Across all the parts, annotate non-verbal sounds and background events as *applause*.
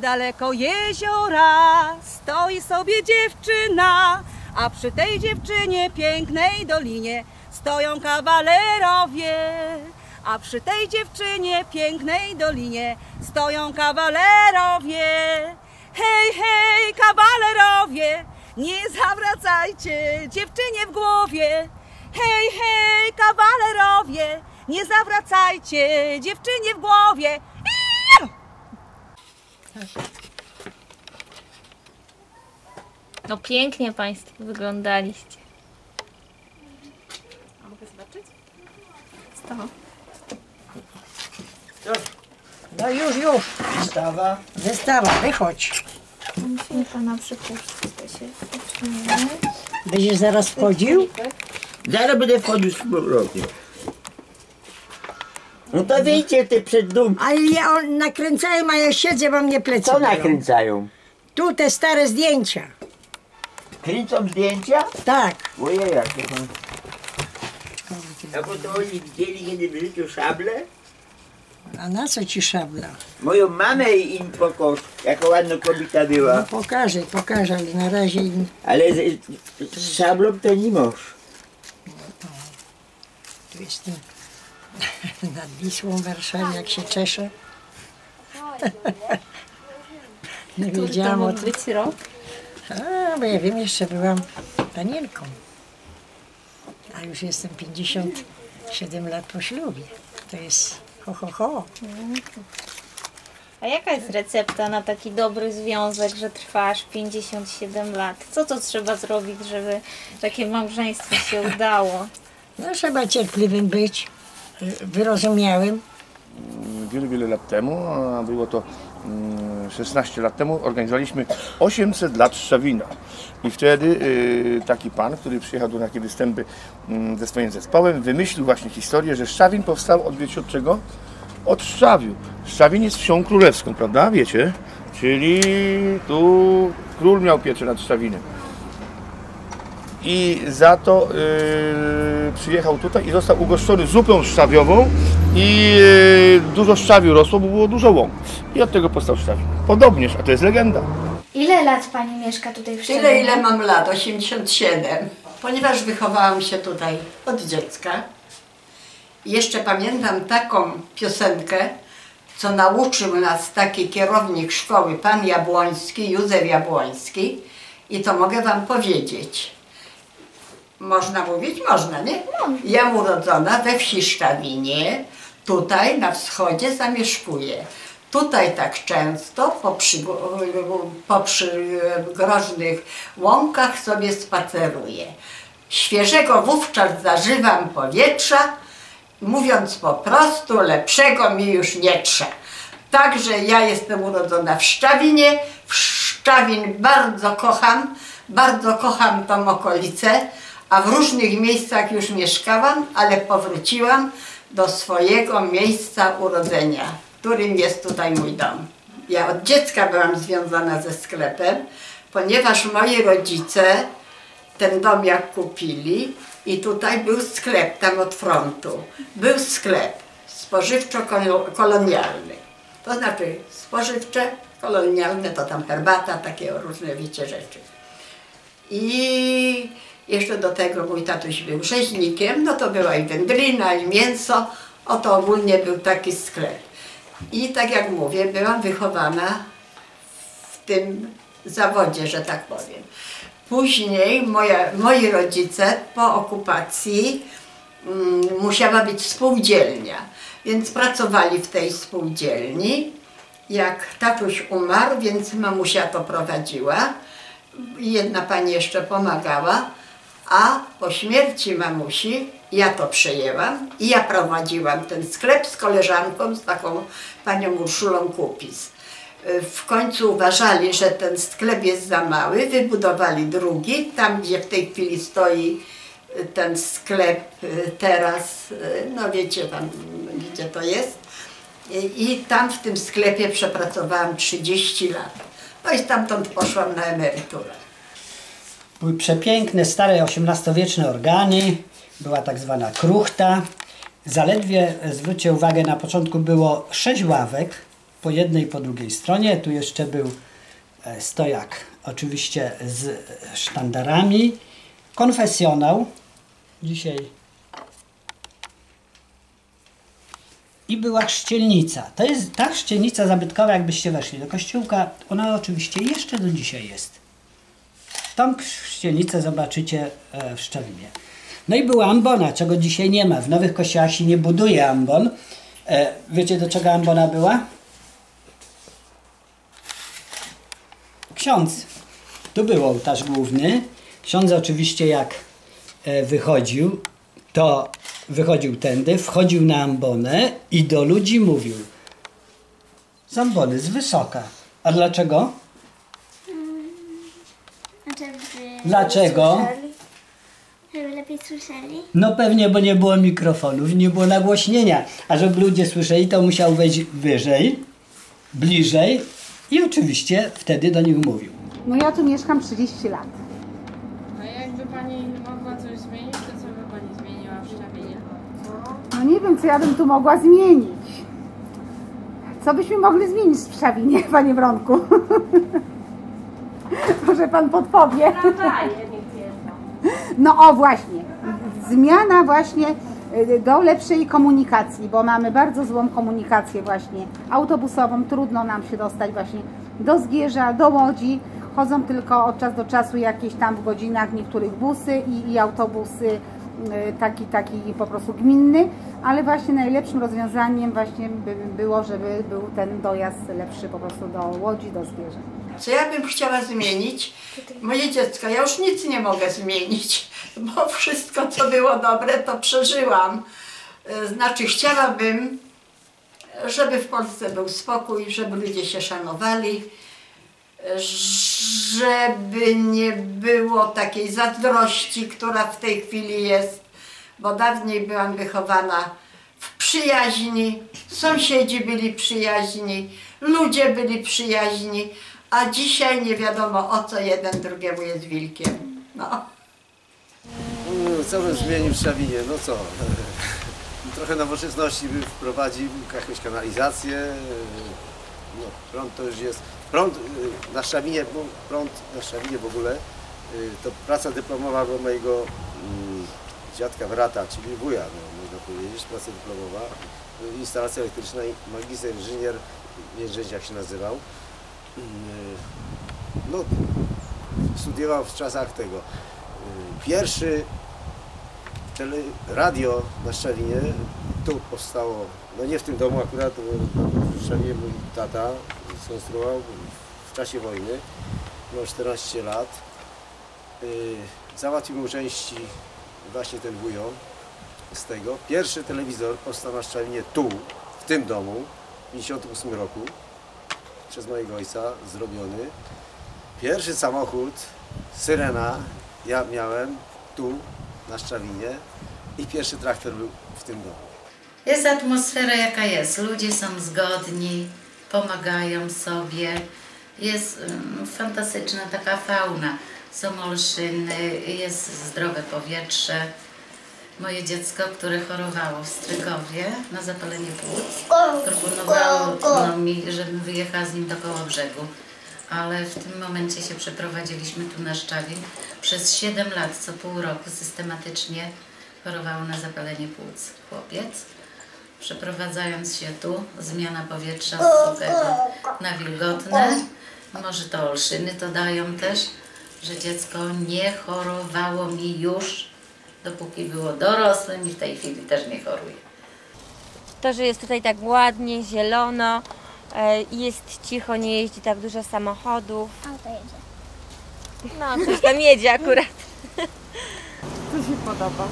Niedaleko jeziora stoi sobie dziewczyna, a przy tej dziewczynie pięknej dolinie stoją kawalerowie. A przy tej dziewczynie pięknej dolinie stoją kawalerowie. Hej, hej, kawalerowie, nie zawracajcie dziewczynie w głowie. Hej, hej, kawalerowie, nie zawracajcie dziewczynie w głowie. No pięknie Państwo wyglądaliście. A mogę zobaczyć? No już, już. Wystawa. Wystawa, wychodź. Musimy Pana przypuścić, to się zaczynamy. Będziesz zaraz wchodził? Zaraz będę wchodził z powrotem. No to wyjdźcie ty przed dom. Ale ja on nakręcałem, a ja siedzę, bo mnie plecy Co nakręcają? Tu te stare zdjęcia. Kręcą zdjęcia? Tak. Ojej, jak to są. A bo to oni widzieli kiedy w życiu szable? A na co ci szabla? Moją mamę im pokoż, jaka ładna kobieta No była. pokażę, pokażę, ale na razie im- Ale z, z szablą to nie możesz. tu jestem *laughs* nad Wisłą Warszawie, jak się czeszę. *laughs* Nie To wiedziałam o mógł tym. być rok. A, bo ja wiem, jeszcze byłam panienką. A już jestem 57 lat po ślubie. To jest ho, ho, ho. A jaka jest recepta na taki dobry związek, że trwasz 57 lat? Co to trzeba zrobić, żeby takie małżeństwo się udało? No trzeba cierpliwym być, wyrozumiałym. wiele, wiele lat temu, a było to mm, 16 lat temu, organizowaliśmy 800 lat Szczawina. I wtedy y, taki pan, który przyjechał tu na takie występy mm, ze swoim zespołem, wymyślił właśnie historię, że Szczawin powstał od, wiecie od czego? Od Szczawiu. Szczawin jest wsią królewską, prawda? Wiecie? Czyli tu król miał pieczę nad Szczawinem. I za to y, przyjechał tutaj i został ugoszczony zupą szczawiową i y, dużo szczawiu rosło, bo było dużo łąk. I od tego powstał szczawiu. Podobnież, a to jest legenda. Ile lat pani mieszka tutaj w Szczecinie? Tyle, ile mam lat, 87. Ponieważ wychowałam się tutaj od dziecka. Jeszcze pamiętam taką piosenkę, co nauczył nas taki kierownik szkoły, pan Jabłoński, Józef Jabłoński. I to mogę wam powiedzieć. Można mówić? Można, nie? Ja urodzona we wsi tutaj na wschodzie zamieszkuję. Tutaj tak często po, przygo- po przygrożnych łąkach sobie spaceruję. Świeżego wówczas zażywam powietrza, mówiąc po prostu, lepszego mi już nie trzeba. Także ja jestem urodzona w Szczawinie. W Szczawin bardzo kocham, bardzo kocham tą okolicę, a w różnych miejscach już mieszkałam, ale powróciłam do swojego miejsca urodzenia, którym jest tutaj mój dom. Ja od dziecka byłam związana ze sklepem, ponieważ moi rodzice ten dom jak kupili i tutaj był sklep tam od frontu. Był sklep spożywczo-kolonialny. To znaczy spożywcze, kolonialne to tam herbata, takie różne wiecie rzeczy. I jeszcze do tego mój tatuś był rzeźnikiem, no to była i wędlina, i mięso. Oto ogólnie był taki sklep. I tak jak mówię, byłam wychowana w tym zawodzie, że tak powiem. Później moja, moi rodzice po okupacji mm, musiała być spółdzielnia, więc pracowali w tej spółdzielni. Jak tatuś umarł, więc mamusia to prowadziła. Jedna pani jeszcze pomagała, a po śmierci mamusi ja to przejęłam i ja prowadziłam ten sklep z koleżanką, z taką panią Urszulą Kupis. W końcu uważali, że ten sklep jest za mały, wybudowali drugi, tam gdzie w tej chwili stoi y, ten sklep y, teraz, y, no wiecie tam gdzie to jest. I, tam w tym sklepie przepracowałam 30 lat. No i stamtąd poszłam na emeryturę. Były przepiękne, stare XVIII-wieczne organy, była tak zwana kruchta. Zaledwie, zwróćcie uwagę, na początku było sześć ławek po jednej i po drugiej stronie. Tu jeszcze był e, stojak, oczywiście z sztandarami, konfesjonał, dzisiaj i była chrzcielnica. To jest ta chrzcielnica zabytkowa, jakbyście weszli do kościółka, ona oczywiście jeszcze do dzisiaj jest. Tą chrzcielnicę zobaczycie e, w Szczawinie. No i była ambona, czego dzisiaj nie ma. W nowych kościołach się nie buduje ambon. E, Wiecie do czego ambona była? Ksiądz. Tu był ołtarz główny. Ksiądz oczywiście jak e, wychodził, to wychodził tędy, wchodził na ambonę i do ludzi mówił. Z ambony, z wysoka. A dlaczego? Żeby Dlaczego? Żeby lepiej słyszeli. No pewnie, bo nie było mikrofonów, nie było nagłośnienia. A żeby ludzie słyszeli, to musiał wejść wyżej, bliżej i oczywiście wtedy do nich mówił. No ja tu mieszkam 30 lat. A jakby pani mogła coś zmienić, to co by pani zmieniła w Szczawinie? No nie wiem, co ja bym tu mogła zmienić. Co byśmy mogli zmienić w Wszawinie, *laughs* panie Bronku? *laughs* Może pan podpowie? No o właśnie, zmiana właśnie y, do lepszej komunikacji, bo mamy bardzo złą komunikację właśnie autobusową, trudno nam się dostać właśnie do Zgierza, do Łodzi, chodzą tylko od czasu do czasu jakieś tam w godzinach niektórych busy i, i autobusy taki, taki po prostu gminny, ale właśnie najlepszym rozwiązaniem właśnie by było, żeby był ten dojazd lepszy po prostu do Łodzi, do Zgierza. Co ja bym chciała zmienić? Moje dziecko, ja już nic nie mogę zmienić, *laughs* bo wszystko, co było dobre, to przeżyłam. E, Znaczy, chciałabym, żeby w Polsce był spokój, żeby ludzie się szanowali, żeby nie było takiej zazdrości, która w tej chwili jest, bo dawniej byłam wychowana w przyjaźni, sąsiedzi byli przyjaźni, ludzie byli przyjaźni, a dzisiaj nie wiadomo o co jeden drugiemu jest wilkiem. No. No, Co bym zmienił w Szawinie? No co? *laughs* Trochę nowoczesności bym wprowadził, jakąś kanalizację. No, prąd to już jest. Prąd y, na Szawinie, bo prąd na Szawinie w ogóle, y, to praca dyplomowa mojego mm, dziadka brata, czyli wuja, no, można powiedzieć, praca dyplomowa. Instalacja elektryczna, magister inżynier, nie wiem jak się nazywał. Y, No, studiował w czasach tego. Pierwszy tele, radio na Szczelinie tu powstało, no nie w tym domu akurat, w Szczelinie mój tata skonstruował w czasie wojny, miał 14 lat. Y, Załatwił mu części właśnie ten wujo z tego. Pierwszy telewizor powstał na Szczelinie tu, w tym domu, w 1958 roku przez mojego ojca zrobiony. Pierwszy samochód, syrena, ja miałem tu na Szczawinie i pierwszy traktor był w tym domu. Jest atmosfera jaka jest. Ludzie są zgodni, pomagają sobie. Jest mm, fantastyczna taka fauna. Są olszyny, jest zdrowe powietrze. Moje dziecko, które chorowało w Strygowie na zapalenie płuc, proponowało no, mi, żebym wyjechała z nim do koło brzegu. Ale w tym momencie się przeprowadziliśmy tu na Szczawin. Przez 7 lat, co pół roku systematycznie chorował na zapalenie płuc chłopiec. Przeprowadzając się tu, zmiana powietrza z suchego na wilgotne, może to olszyny to dają też, że dziecko nie chorowało mi już, dopóki było dorosłym i w tej chwili też nie choruje. To, że jest tutaj tak ładnie, zielono jest cicho, nie jeździ tak dużo samochodów. Auto jedzie. No, coś tam jedzie akurat. Co się podoba?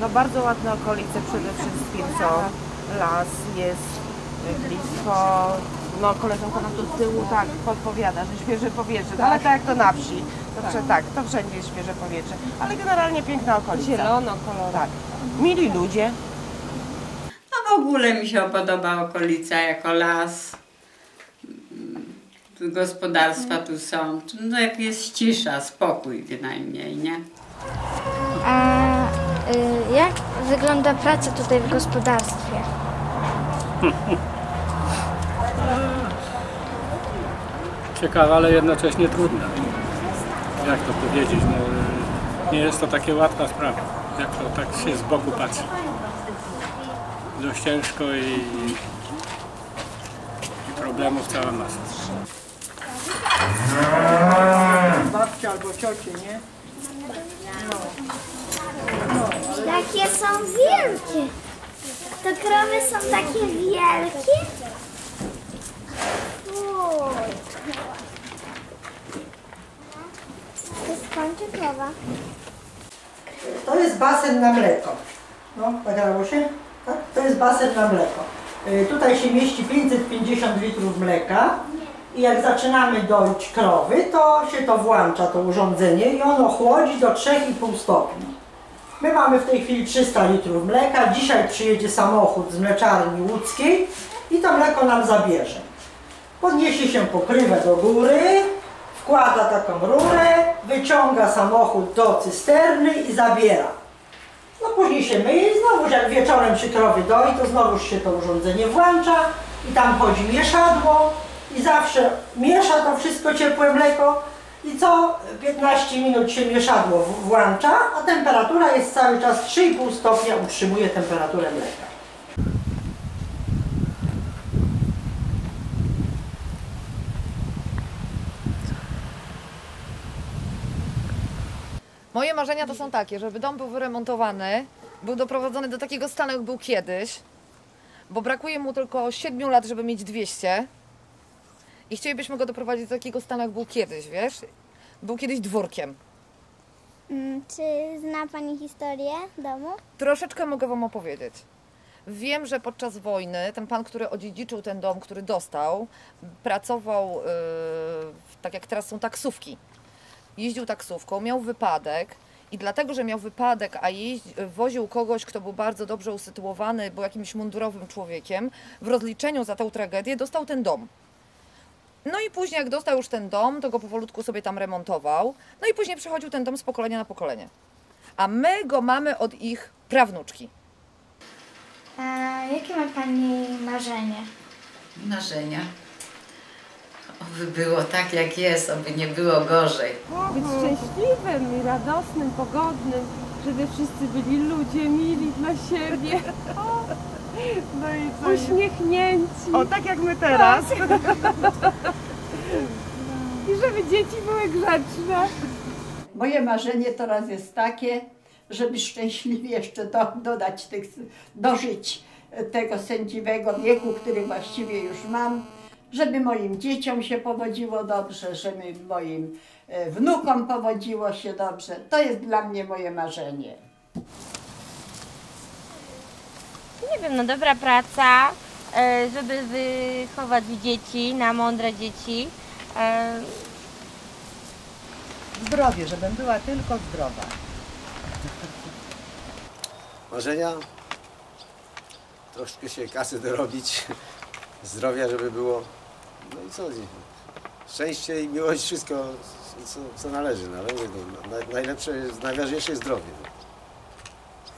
No bardzo ładne okolice przede wszystkim, co las jest blisko. No koleżanka nam tu z tyłu tak podpowiada, że świeże powietrze, no, ale tak jak to na wsi, to tak. tak, to wszędzie jest świeże powietrze, ale generalnie piękna okolica. Zielono, kolorowo. Tak. Mili ludzie. W ogóle mi się podoba okolica jako las. Gospodarstwa tu są. No jak jest cisza, spokój bynajmniej, nie? A y, jak wygląda praca tutaj w gospodarstwie? *laughs* ciekawa, ale jednocześnie trudna. Jak to powiedzieć? No, nie jest to takie łatwa sprawa, jak to tak się z boku patrzy. Dość ciężko i, i problemów cała masa. Babcia albo ciocie, nie? Jakie są wielkie. To krowy są takie wielkie? Fuj. To jest kończy krowa. To jest basen na mleko. No, nagrało się? Tak? To jest basen na mleko. Y, Tutaj się mieści 550 litrów mleka i jak zaczynamy doić krowy, to się to włącza, to urządzenie i ono chłodzi do 3,5 stopni. My mamy w tej chwili 300 litrów mleka. Dzisiaj przyjedzie samochód z mleczarni łódzkiej i to mleko nam zabierze. Podniesie się pokrywę do góry, wkłada taką rurę, wyciąga samochód do cysterny i zabiera. Później się myje i znowu jak wieczorem się krowy doi, to znowuż się to urządzenie włącza i tam chodzi mieszadło i zawsze miesza to wszystko ciepłe mleko i co 15 minut się mieszadło włącza, a temperatura jest cały czas 3,5 stopnia, utrzymuje temperaturę mleka. Moje marzenia to są takie, żeby dom był wyremontowany, był doprowadzony do takiego stanu, jak był kiedyś, bo brakuje mu tylko 7 lat, żeby mieć 200 i chcielibyśmy go doprowadzić do takiego stanu, jak był kiedyś, wiesz? Był kiedyś dworkiem. Mm, Czy zna Pani historię domu? Troszeczkę mogę Wam opowiedzieć. Wiem, że podczas wojny ten pan, który odziedziczył ten dom, który dostał, pracował, yy, tak jak teraz są taksówki. Jeździł taksówką, miał wypadek i dlatego, że miał wypadek, a jeździ, woził kogoś, kto był bardzo dobrze usytuowany, był jakimś mundurowym człowiekiem, w rozliczeniu za tę tragedię dostał ten dom. No i później, jak dostał już ten dom, to go powolutku sobie tam remontował. No i później przechodził ten dom z pokolenia na pokolenie. A my go mamy od ich prawnuczki. A jakie ma Pani marzenie? Marzenia. Oby było tak, jak jest, oby nie było gorzej. Być szczęśliwym i radosnym, pogodnym, żeby wszyscy byli ludzie mili dla siebie. No i co? Uśmiechnięci. O, tak jak my teraz. I żeby dzieci były grzeczne. Moje marzenie teraz jest takie, żeby szczęśliwie jeszcze do, dodać tych, dożyć tego sędziwego wieku, który właściwie już mam, żeby moim dzieciom się powodziło dobrze, żeby moim e, wnukom powodziło się dobrze. To jest dla mnie moje marzenie. Nie wiem, no dobra praca, e, żeby wychować dzieci na mądre dzieci. E, Zdrowie, żebym była tylko zdrowa. Marzenia? Troszkę się kasy dorobić, zdrowia, żeby było. No i co? Szczęście i miłość, wszystko, co, co należy. No, ale mówię, no, naj- najlepsze, jest, najważniejsze jest zdrowie. No.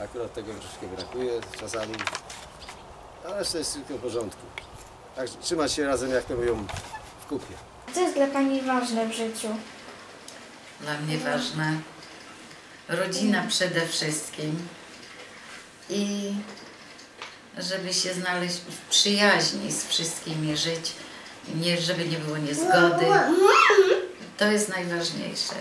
Akurat tego troszkę brakuje czasami, ale reszta jest tylko w porządku. Tak, trzymać się razem, jak to mówią, w kupie. Co jest dla Pani ważne w życiu? Dla mnie ważna rodzina przede wszystkim i żeby się znaleźć w przyjaźni z wszystkimi, żyć, nie, żeby nie było niezgody. To jest najważniejsze.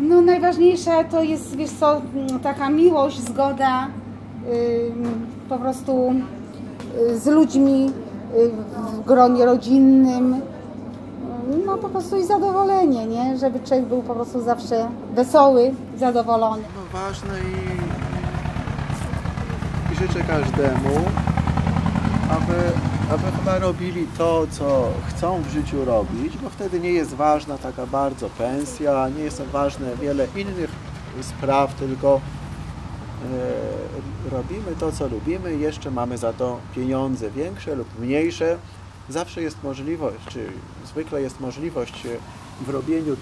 No najważniejsza to jest, wiesz co, taka miłość, zgoda, ym, po prostu y, z ludźmi y, w gronie rodzinnym, no po prostu i zadowolenie, nie? Żeby człowiek był po prostu zawsze wesoły, zadowolony. No ważne i, i życzę każdemu, aby, aby chyba robili to, co chcą w życiu robić, bo wtedy nie jest ważna taka bardzo pensja, nie jest ważne wiele innych spraw, tylko e, robimy to, co lubimy jeszcze mamy za to pieniądze większe lub mniejsze. Zawsze jest możliwość, czy zwykle jest możliwość w robieniu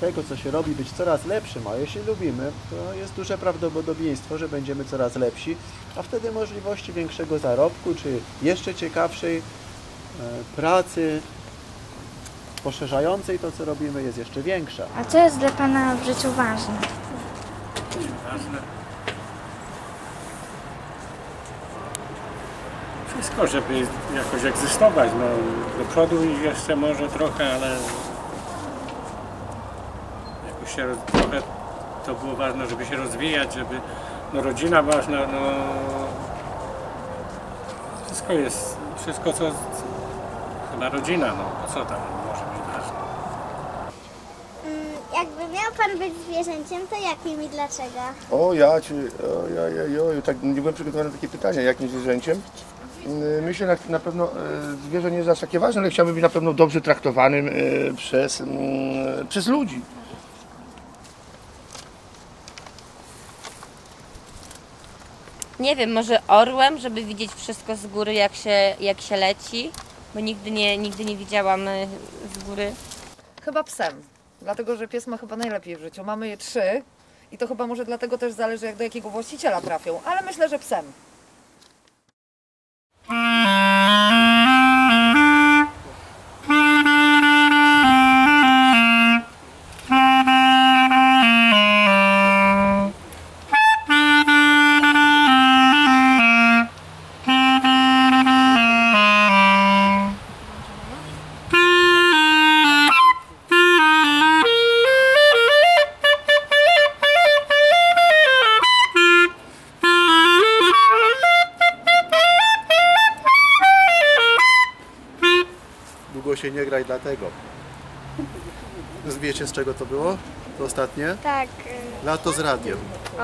tego, co się robi, być coraz lepszym, a jeśli lubimy, to jest duże prawdopodobieństwo, że będziemy coraz lepsi, a wtedy możliwości większego zarobku, czy jeszcze ciekawszej e, pracy poszerzającej to, co robimy, jest jeszcze większa. A co jest dla Pana w życiu ważne? Ważne. Wszystko, żeby jakoś egzystować. No, do przodu i jeszcze może trochę, ale się trochę to było ważne, żeby się rozwijać, żeby no, rodzina ważna, no wszystko jest, wszystko co chyba rodzina, no co tam może być ważne. Mm, Jakby miał Pan być zwierzęciem, to jakim i dlaczego? O ja ci, o ja, ja, ja, ja, tak nie byłem przygotowany na takie pytania, jakim zwierzęciem. Yy, Myślę, na, na pewno yy, zwierzę nie jest aż takie ważne, ale chciałbym być na pewno dobrze traktowanym yy, przez, mm, przez ludzi. Nie wiem, może orłem, żeby widzieć wszystko z góry, jak się, jak się leci, bo nigdy nie, nigdy nie widziałam y, z góry. Chyba psem, dlatego że pies ma chyba najlepiej w życiu. Mamy je trzy i to chyba może dlatego też zależy, jak do jakiego właściciela trafią, ale myślę, że psem. Długo się nie graj dlatego. Wiecie z czego to było? To ostatnie? Tak. Lato z radiem. O,